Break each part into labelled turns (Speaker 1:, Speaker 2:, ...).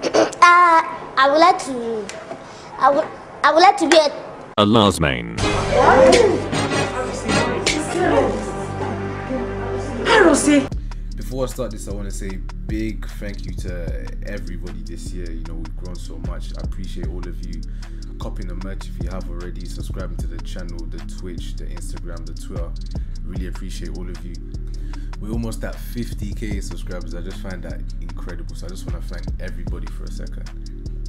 Speaker 1: Uh, I would like to. I would. I would like to be a.
Speaker 2: A Lars main.
Speaker 3: Before I start this, I want to say big thank you to everybody this year. You know, we've grown so much. I appreciate all of you copying the merch if you have already, subscribing to the channel, the Twitch, the Instagram, the Twitter. Really appreciate all of you. We're almost at 50k subscribers. I just find that incredible. So I just want to thank everybody for a second.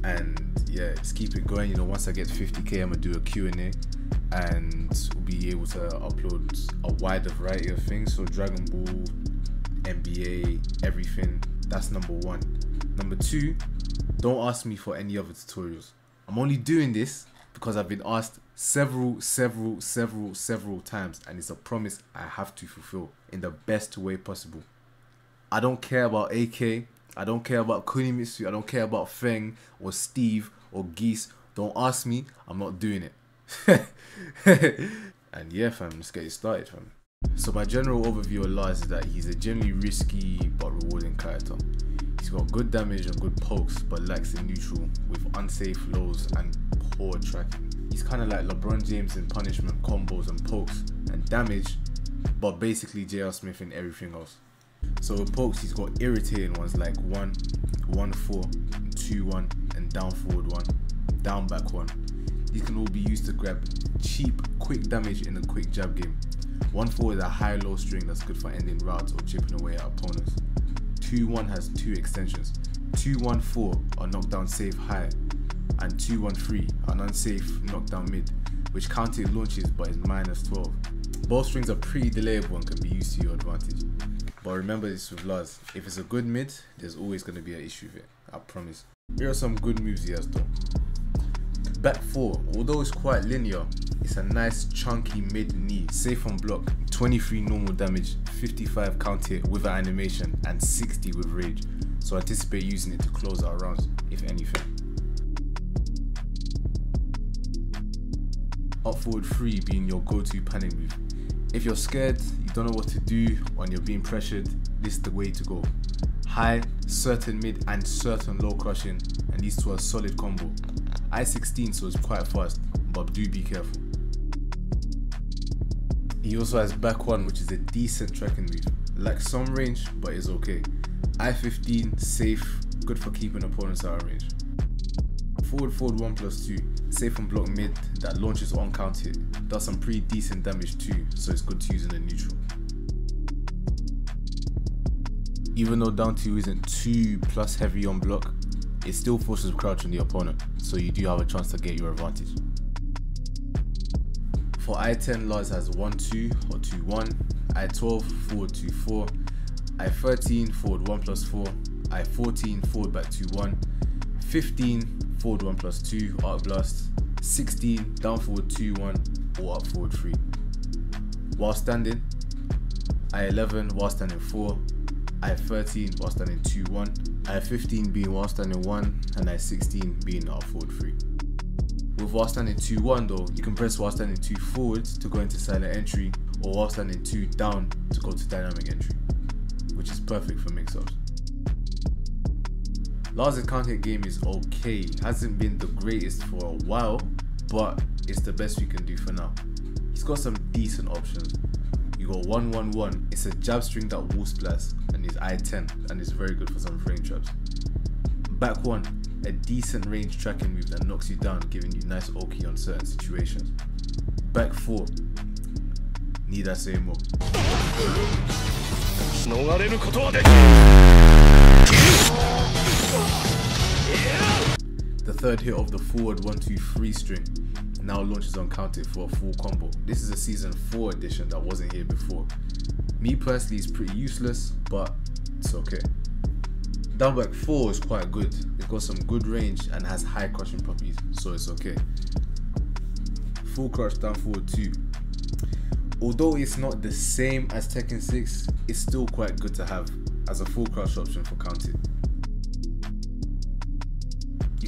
Speaker 3: And yeah, just keep it going. You know, once I get 50k, I'm gonna do a Q&A and we'll be able to upload a wider variety of things. So Dragon Ball, NBA, everything. That's number one. Number two, don't ask me for any other tutorials. I'm only doing this because I've been asked several, several, several, several times, and it's a promise I have to fulfill in the best way possible. I don't care about AK, I don't care about Kunimitsu, I don't care about Feng or Steve or Geese. Don't ask me, I'm not doing it. and yeah, fam, let's get started, fam. So my general overview of Lars is that he's a generally risky but rewarding character. He's got good damage and good pokes, but lacks in neutral with unsafe lows and tracking. He's kind of like LeBron James in punishment combos and pokes and damage, but basically J.R. Smith in everything else. So with pokes, he's got irritating ones like 1, 1 4, 2 1, and down forward 1, down back 1. These can all be used to grab cheap, quick damage in a quick jab game. 1 4 is a high low string that's good for ending routes or chipping away at opponents. 2 1 has two extensions. 2 1 4 are knockdown safe high, and 2 1 3 an unsafe knockdown mid, which counter launches but is minus 12. Both strings are pretty delayable and can be used to your advantage. But remember this with Lars, if it's a good mid, there's always going to be an issue with it, I promise. Here are some good moves he has done. Back 4, although it's quite linear, it's a nice chunky mid knee, safe on block, 23 normal damage, 55 counter with an animation, and 60 with rage. So anticipate using it to close our rounds, if anything. Up forward 3 being your go-to panic move. If you're scared, you don't know what to do, or you're being pressured, this is the way to go. High, certain mid, and certain low crushing, and leads to a solid combo. I-16 so it's quite fast, but do be careful. He also has back 1 which is a decent tracking move. Lacks some range, but is okay. I-15, safe, good for keeping opponents out of range. Forward forward 1 plus 2, safe on block mid that launches on counter does some pretty decent damage too, so it's good to use in the neutral. Even though down 2 isn't too plus heavy on block, it still forces crouch on the opponent, so you do have a chance to get your advantage. For I-10, Lars has 1-2 or 2-1, I-12 forward 2-4, I-13 forward 1 plus 4, I-14 forward back 2-1, 15 forward 1 plus 2 arc blast, 16 down forward 2-1 or up forward 3. While standing, I-11 while standing 4, I-13 while standing 2-1, I-15 being while standing 1, and I-16 being up forward 3. With while standing 2-1 though, you can press while standing 2 forward to go into silent entry, or while standing 2 down to go to dynamic entry, which is perfect for mix-ups. Lars' counter game is okay, hasn't been the greatest for a while, but it's the best we can do for now. He's got some decent options. You got 111, it's a jab string that wall and is I-10 and is very good for some frame traps. Back 1, a decent range tracking move that knocks you down giving you nice oki on certain situations. Back 4, need I say more? The third hit of the forward 1-2-3 string now launches on counter for a full combo. This is a season 4 edition that wasn't here before. Me personally is pretty useless, but it's okay. Down back 4 is quite good. It's got some good range and has high crushing properties, so it's okay. Full crush down forward 2. Although it's not the same as Tekken 6, it's still quite good to have as a full crush option for counting.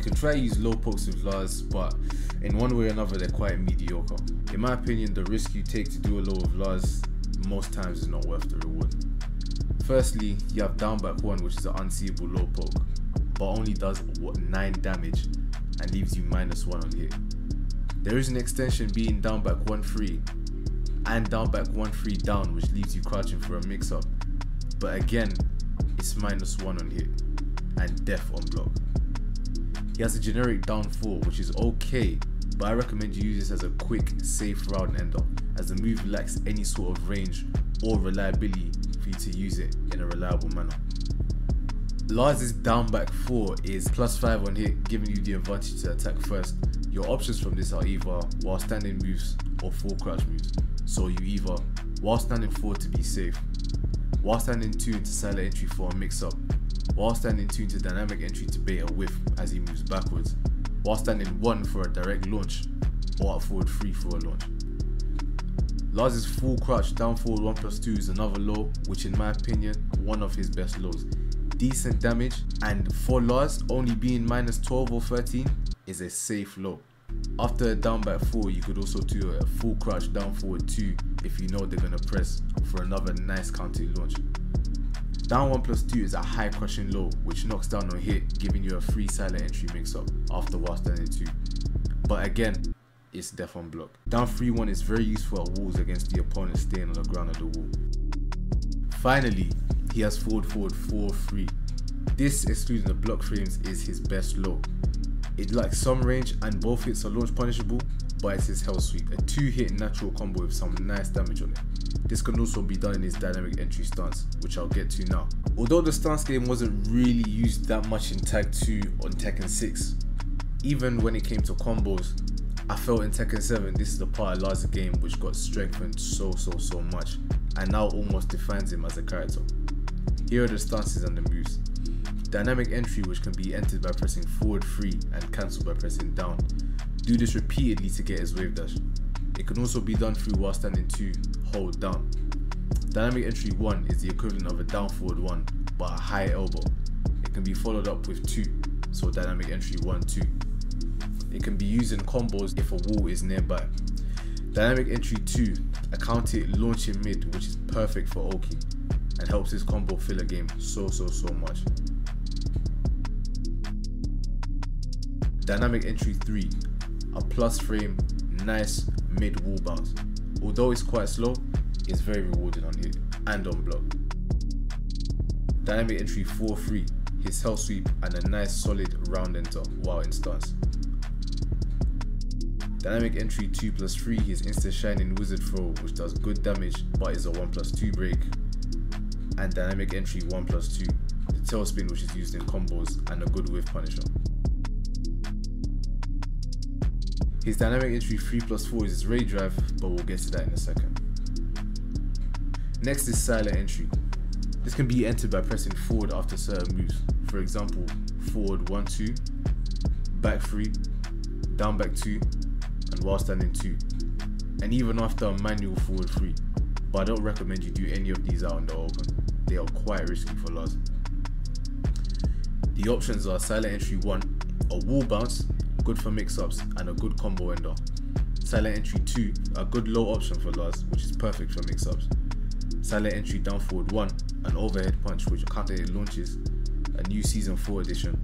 Speaker 3: You can try use low pokes with Lars, but in one way or another they're quite mediocre. In my opinion, the risk you take to do a low with Lars most times is not worth the reward. Firstly, you have down back 1 which is an unseeable low poke. but only does what 9 damage and leaves you minus 1 on hit. There is an extension being down back 1 3 and down back 1 3 down, which leaves you crouching for a mix up. But again, it's minus 1 on hit and death on block. He has a generic down 4, which is okay, but I recommend you use this as a quick, safe round ender, as the move lacks any sort of range or reliability for you to use it in a reliable manner. Lars' down back 4 is plus 5 on hit, giving you the advantage to attack first. Your options from this are either while standing moves or full crouch moves. So you either while standing 4 to be safe, while standing 2 into silent entry for a mix up, while standing 2 into dynamic entry to bait a whiff as he moves backwards, while standing 1 for a direct launch, or up forward 3 for a launch. Lars's full crouch down forward 1 plus 2 is another low, which in my opinion, one of his best lows. Decent damage, and for Lars, only being minus 12 or 13 is a safe low. After a down back 4, you could also do a full crouch down forward 2 if you know they're going to press for another nice counter launch. Down 1 plus 2 is a high crushing low, which knocks down on hit, giving you a free silent entry mix up after while standing 2. But again, it's death on block. Down 3-1 is very useful at walls against the opponent staying on the ground of the wall. Finally, he has forward forward 4-3. This, excluding the block frames, is his best low. It lacks some range and both hits are launch punishable, but it's his hell sweep, a 2 hit natural combo with some nice damage on it. This can also be done in his dynamic entry stance, which I'll get to now. Although the stance game wasn't really used that much in Tag 2 on Tekken 6, even when it came to combos, I felt in Tekken 7 this is the part of Lars' game which got strengthened so so so much and now almost defines him as a character. Here are the stances and the moves. Dynamic entry which can be entered by pressing forward 3 and cancelled by pressing down. Do this repeatedly to get his wave dash. It can also be done through while standing 2, hold down. Dynamic entry 1 is the equivalent of a down forward 1 but a high elbow. It can be followed up with 2, so dynamic entry 1 2. It can be used in combos if a wall is nearby. Dynamic entry 2, a counter launching mid which is perfect for Oki and helps his combo fill a game so so so much. Dynamic entry 3, a plus frame, nice mid wall bounce. Although it's quite slow, it's very rewarding on hit and on block. Dynamic entry 4-3, his hell sweep and a nice solid round enter while in stance. Dynamic entry 2 plus 3, his insta shining wizard throw which does good damage but is a 1 plus 2 break. And dynamic entry 1 plus 2, the tailspin which is used in combos and a good whiff punisher. His dynamic entry 3 plus 4 is his rage drive, but we'll get to that in a second. Next is silent entry. This can be entered by pressing forward after certain moves. For example, forward 1 2, back 3, down back 2, and while standing 2. And even after a manual forward 3. But I don't recommend you do any of these out in the open. They are quite risky for Lars. The options are silent entry 1, a wall bounce, good for mix-ups and a good combo ender. Silent entry 2, a good low option for Lars, which is perfect for mix-ups. Silent entry down forward 1, an overhead punch which hit launches, a new season 4 edition.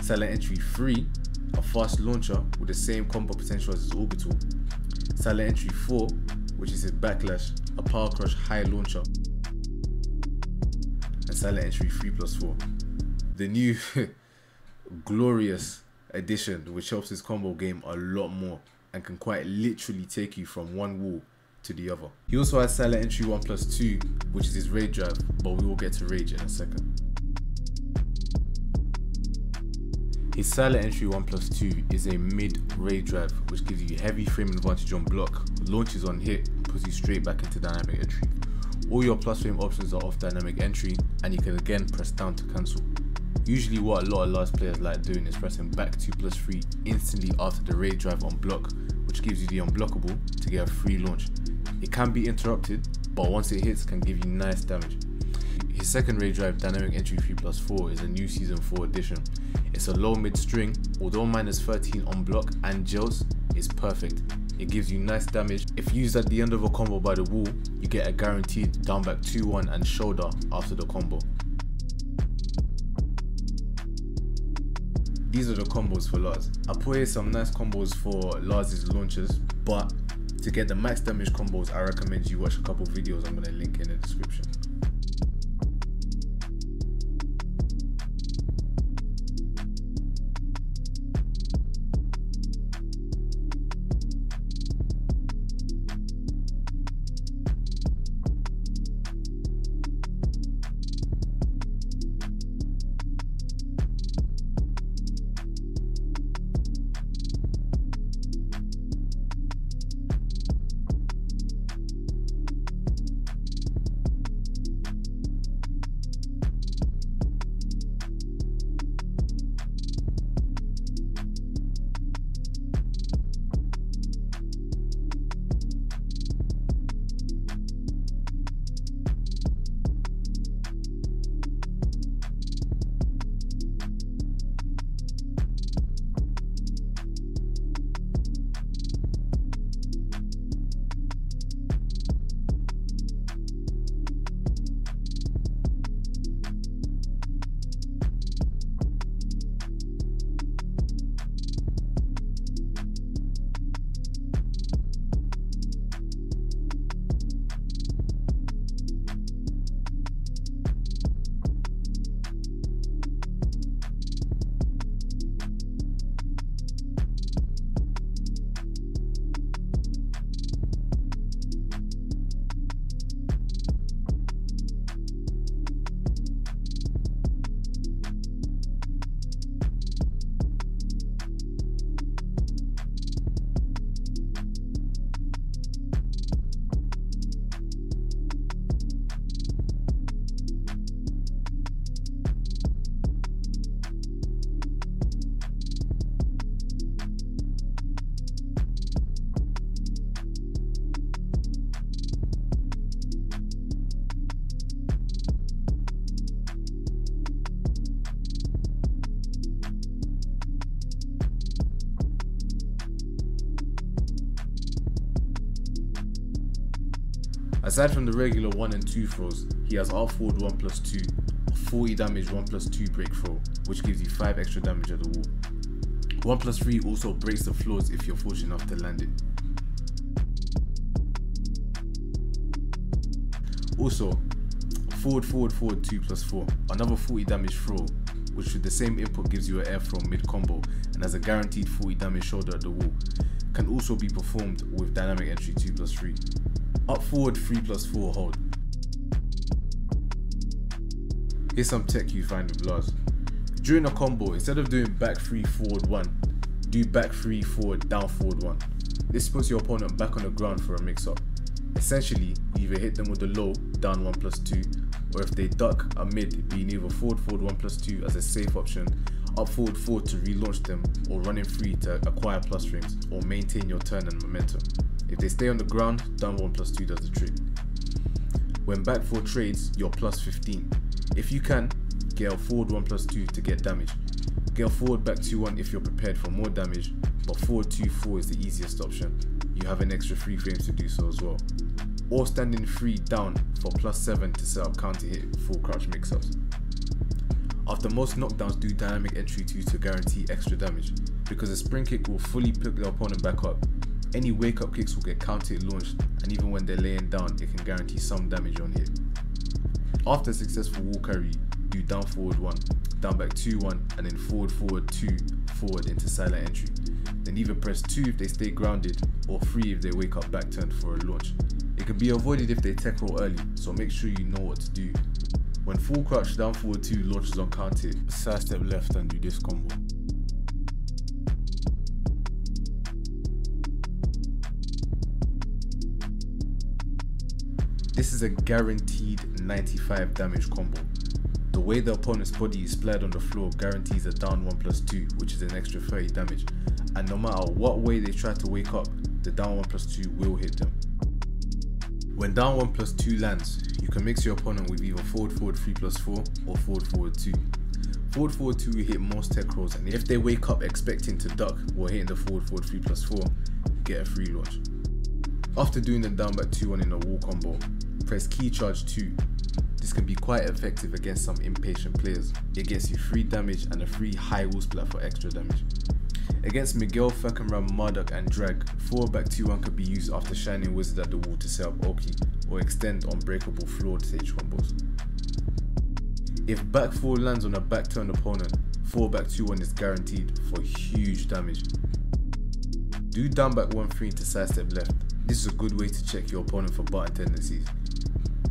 Speaker 3: Silent entry 3, a fast launcher with the same combo potential as his orbital. Silent entry 4, which is his backlash, a power crush high launcher. And silent entry 3 plus 4. The new glorious addition which helps his combo game a lot more and can quite literally take you from one wall to the other. He also has silent entry 1 plus 2 which is his rage drive but we will get to rage in a second. His silent entry 1 plus 2 is a mid rage drive which gives you heavy frame advantage on block, launches on hit, puts you straight back into dynamic entry. All your plus frame options are off dynamic entry and you can again press down to cancel. Usually what a lot of Lars players like doing is pressing back 2 plus 3 instantly after the rage drive on block which gives you the unblockable to get a free launch. It can be interrupted but once it hits can give you nice damage. His second rage drive dynamic entry 3 plus 4 is a new season 4 edition. It's a low mid string, although minus 13 on block and gels is perfect. It gives you nice damage. If used at the end of a combo by the wall, you get a guaranteed down back 2-1 and shoulder after the combo. These are the combos for Lars. I put some nice combos for Lars's launches, but to get the max damage combos, I recommend you watch a couple videos I'm gonna link in the description. Aside from the regular 1 and 2 throws, he has R forward 1 plus 2, 40 damage 1 plus 2 break throw, which gives you 5 extra damage at the wall. 1 plus 3 also breaks the floors if you're fortunate enough to land it. Also, forward forward forward 2 plus 4, another 40 damage throw, which with the same input gives you an air throw mid combo and has a guaranteed 40 damage shoulder at the wall. Can also be performed with dynamic entry 2 plus 3. Up forward 3 plus 4 hold. Here's some tech you find with Lars. During a combo, instead of doing back 3 forward 1, do back 3 forward down forward 1. This puts your opponent back on the ground for a mix up. Essentially, you either hit them with the low, down 1 plus 2, or if they duck a mid, being either forward forward 1 plus 2 as a safe option, up forward 4 to relaunch them, or running free to acquire plus rings, or maintain your turn and momentum. If they stay on the ground, down 1 plus 2 does the trick. When back 4 trades, you're plus 15. If you can, get a forward 1 plus 2 to get damage. Get forward back 2 1 if you're prepared for more damage, but forward 2 4 is the easiest option. You have an extra 3 frames to do so as well. Or standing 3 down for plus 7 to set up counter hit full crouch mix ups. After most knockdowns do dynamic entry 2 to guarantee extra damage, because a spring kick will fully pick the opponent back up any wake up kicks will get counter launched, and even when they're laying down, it can guarantee some damage on hit. After successful wall carry, do down forward 1, down back 2 1, and then forward forward 2 forward into silent entry. Then either press 2 if they stay grounded, or 3 if they wake up back turn for a launch. It can be avoided if they tech roll early, so make sure you know what to do. When full crouch down forward 2 launches on counter, side step left and do this combo. This is a guaranteed 95 damage combo. The way the opponent's body is splattered on the floor guarantees a down 1 plus 2, which is an extra 30 damage. And no matter what way they try to wake up, the down 1 plus 2 will hit them. When down 1 plus 2 lands, you can mix your opponent with either forward forward 3 plus 4 or forward forward 2. Forward forward 2 will hit most tech rolls and if they wake up expecting to duck or hitting the forward forward 3 plus 4, get a free launch. After doing the down back 2 1 in a wall combo, press key charge 2. This can be quite effective against some impatient players. It gets you free damage and a free high wall splat for extra damage. Against Miguel, Fahkumram, Marduk and Drag, forward back 2-1 could be used after Shining Wizard at the wall to set up Oki or extend unbreakable floored stage combos. If back 4 lands on a back turn opponent, forward back 2-1 is guaranteed for huge damage. Do down back 1-3 to sidestep left. This is a good way to check your opponent for button tendencies.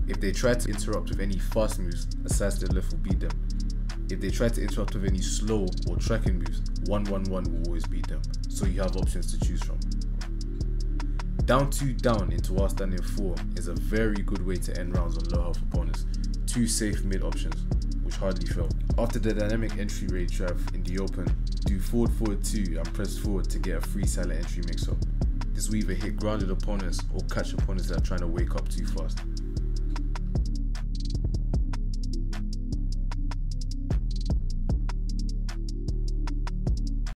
Speaker 3: If they try to interrupt with any fast moves, a sidestep left will beat them. If they try to interrupt with any slow or tracking moves, 1-1-1 will always beat them, so you have options to choose from. Down 2 down into our standing 4 is a very good way to end rounds on low health opponents. Two safe mid options, which hardly fail. After the dynamic entry rage drive in the open, do forward forward 2 and press forward to get a free silent entry mix up. This will either hit grounded opponents or catch opponents that are trying to wake up too fast.